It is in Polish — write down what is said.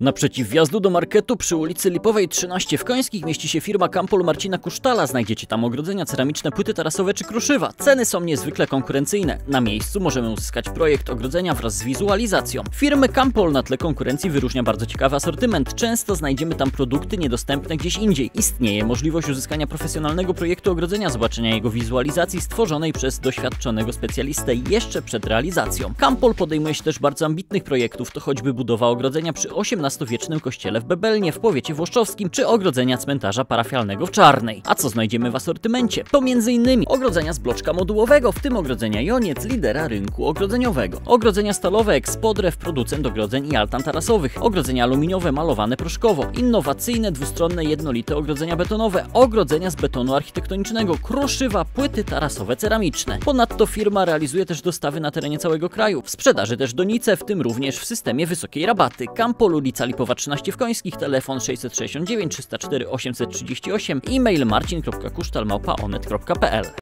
Naprzeciw wjazdu do marketu przy ulicy Lipowej 13 w Końskich mieści się firma Kampol Marcina Kusztala. Znajdziecie tam ogrodzenia ceramiczne, płyty tarasowe czy kruszywa. Ceny są niezwykle konkurencyjne. Na miejscu możemy uzyskać projekt ogrodzenia wraz z wizualizacją. Firmy Kampol na tle konkurencji wyróżnia bardzo ciekawy asortyment. Często znajdziemy tam produkty niedostępne gdzieś indziej. Istnieje możliwość uzyskania profesjonalnego projektu ogrodzenia, zobaczenia jego wizualizacji stworzonej przez doświadczonego specjalistę jeszcze przed realizacją. Kampol podejmuje się też bardzo ambitnych projektów, to choćby budowa ogrodzenia przy 18 XVII-wiecznym kościele w Bebelnie w powiecie włoszczowskim, czy ogrodzenia cmentarza parafialnego w Czarnej. A co znajdziemy w asortymencie? To m.in. ogrodzenia z bloczka modułowego, w tym ogrodzenia Joniec, lidera rynku ogrodzeniowego. Ogrodzenia stalowe Expodrew, producent ogrodzeń i altan tarasowych. Ogrodzenia aluminiowe malowane proszkowo. Innowacyjne, dwustronne, jednolite ogrodzenia betonowe. Ogrodzenia z betonu architektonicznego. Kruszywa, płyty tarasowe ceramiczne. Ponadto firma realizuje też dostawy na terenie całego kraju. W sprzedaży też donice, w tym również w systemie wysokiej rabaty. Campol ulica Lipowa 13 w Końskich, telefon 669 304 838, e-mail marcin.kusztalmałpa.onet.pl